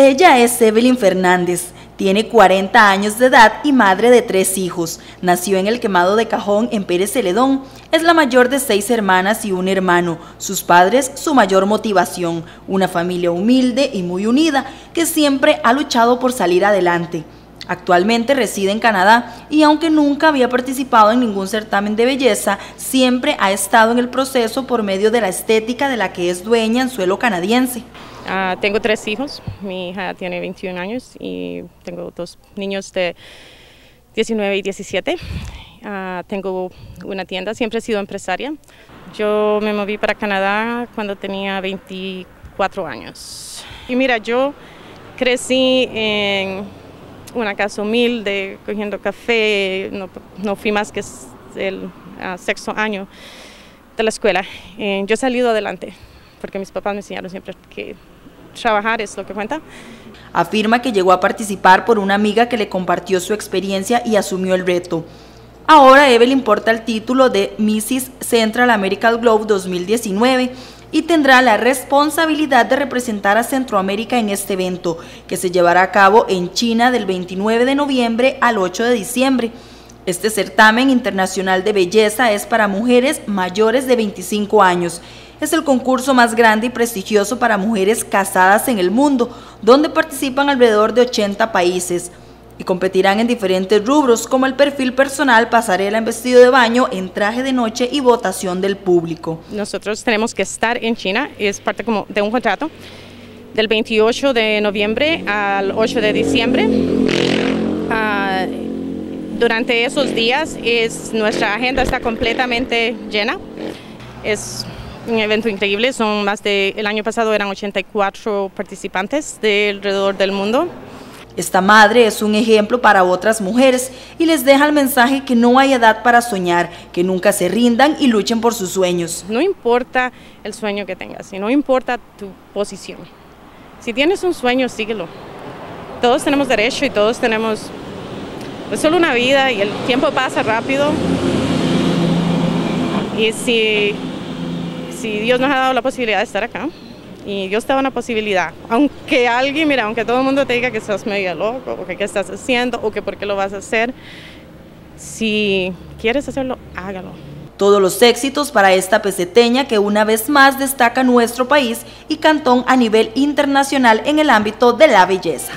Ella es Evelyn Fernández. Tiene 40 años de edad y madre de tres hijos. Nació en el quemado de Cajón en Pérez Celedón. Es la mayor de seis hermanas y un hermano. Sus padres, su mayor motivación. Una familia humilde y muy unida que siempre ha luchado por salir adelante. Actualmente reside en Canadá y aunque nunca había participado en ningún certamen de belleza, siempre ha estado en el proceso por medio de la estética de la que es dueña en suelo canadiense. Ah, tengo tres hijos, mi hija tiene 21 años y tengo dos niños de 19 y 17. Ah, tengo una tienda, siempre he sido empresaria. Yo me moví para Canadá cuando tenía 24 años. Y mira, yo crecí en una casa humilde, cogiendo café, no, fui más que el ah, sexto año de la escuela. Eh, yo he salido adelante porque mis papás me enseñaron siempre que trabajar es lo que cuenta. Afirma que llegó a participar por una amiga que le compartió su experiencia y asumió el reto. Ahora Evelyn porta el título de Mrs. Central American Globe 2019 y tendrá la responsabilidad de representar a Centroamérica en este evento, que se llevará a cabo en China del 29 de noviembre al 8 de diciembre. Este certamen internacional de belleza es para mujeres mayores de 25 años es el concurso más grande y prestigioso para mujeres casadas en el mundo, donde participan alrededor de 80 países y competirán en diferentes rubros como el perfil personal, pasarela en vestido de baño, en traje de noche y votación del público. Nosotros tenemos que estar en China, es parte como de un contrato del 28 de noviembre al 8 de diciembre. Ah, durante esos días es, nuestra agenda está completamente llena. Es un evento increíble, son más de, el año pasado eran 84 participantes de alrededor del mundo. Esta madre es un ejemplo para otras mujeres y les deja el mensaje que no hay edad para soñar, que nunca se rindan y luchen por sus sueños. No importa el sueño que tengas, y no importa tu posición. Si tienes un sueño, síguelo. Todos tenemos derecho y todos tenemos pues, solo una vida y el tiempo pasa rápido. Y si si Dios nos ha dado la posibilidad de estar acá, y Dios te da una posibilidad, aunque alguien, mira, aunque todo el mundo te diga que estás medio loco, o que qué estás haciendo, o que por qué lo vas a hacer, si quieres hacerlo, hágalo. Todos los éxitos para esta peseteña que una vez más destaca nuestro país y cantón a nivel internacional en el ámbito de la belleza.